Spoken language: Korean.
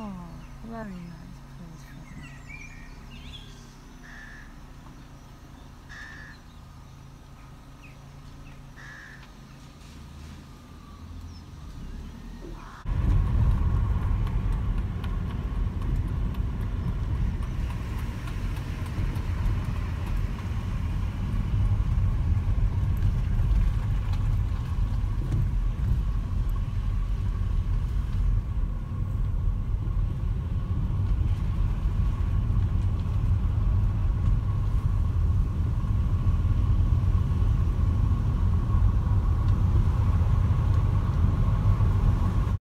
어, 호랑이는.